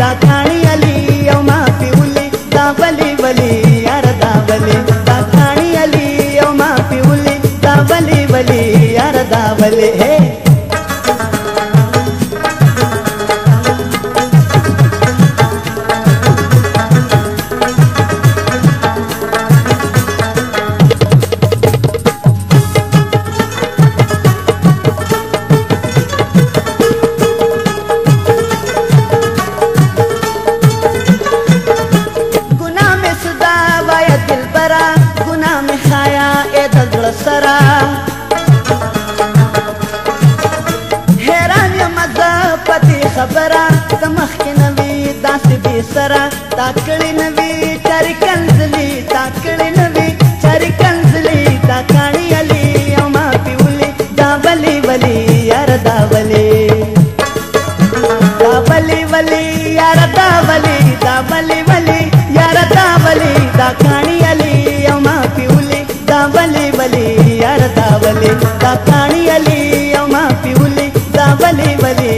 Esta ಸುಂದರ ತಾಕಳಿ ನವಿ ಚರಿ ಕನ್ಸಲಿ ತಾಕಳಿ ನವಿ ಚರಿ ಕನ್ಸಲಿ ತಾಕಾಣಿಯಲಿ ಅಮಾಪಿ ಉಲಿ ದಾಬಲಿ ಬಲಿ ಯಾರ ದಾಬಲಿ ದಾಬಲಿ ಬಲಿ ಯಾರ ದಾಬಲಿ ದಾಬಲಿ ಬಲಿ ಯಾರ ದಾಬಲಿ ತಾಕಾಣಿಯಲಿ ಅಮಾಪಿ ಉಲಿ ದಾಬಲಿ ಬಲಿ ಯಾರ ದಾಬಲಿ ತಾಕಾಣಿಯಲಿ ಅಮಾಪಿ ಉಲಿ ದಾಬಲಿ ಬಲಿ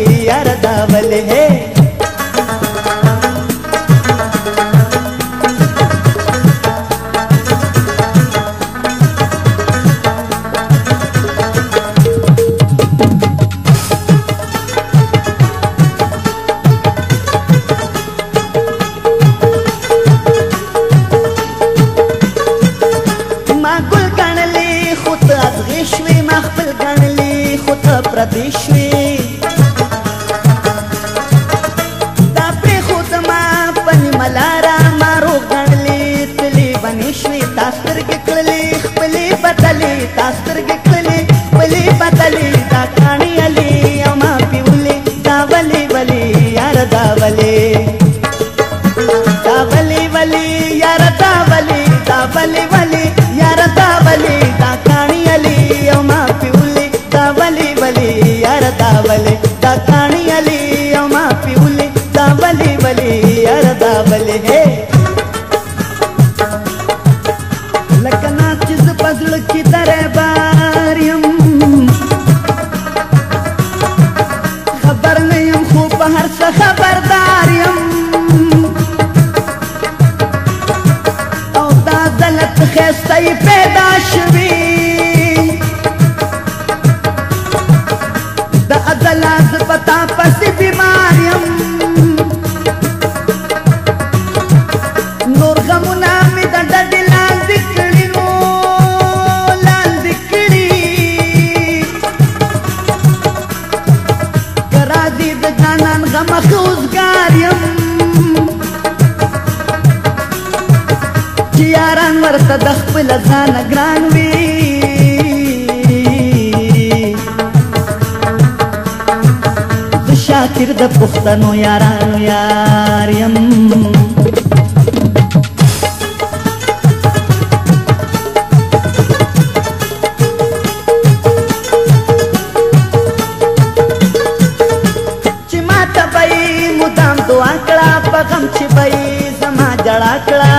پردې شوې دا پریخود زما په نیمه لاره ما روغ ګڼلې تلې بنې شوې تا سترګې راول هي لکه ناز چې ز پزړ کې درې بار يم خبر نه يم خو په هر څه خبردار يم او دا دلت خسته پیدا شوي د عدالت پتا پس بیماریا مخوزگار یم چې یاران ورته د خپل ځان ګران وي د شاکر د پښتنو یارانو یار یم کړه په غم چې بې زما جړا کړه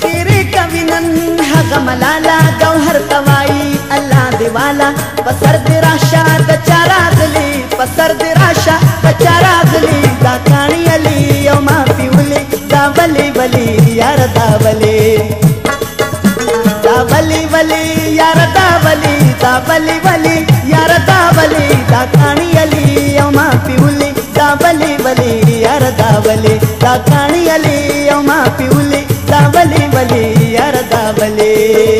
خیره کوي نن هغه ملالا گوهر توای الله دیوالا په سر دې راشه د چارا دلی په سر دې راشه د چارا دلی دا کانی علی یو ما پیولې دا بلی بلی یار دا بلی دا بلی بلی یار دا بلی دا بلی بلی ಬಲಿ ತಾಳಿಯಲಿ ಅಮ್ಮ ಪಿ ಉಲಿ ತಾ ಬಲಿ ಬಲಿ ಯಾರ ತಾ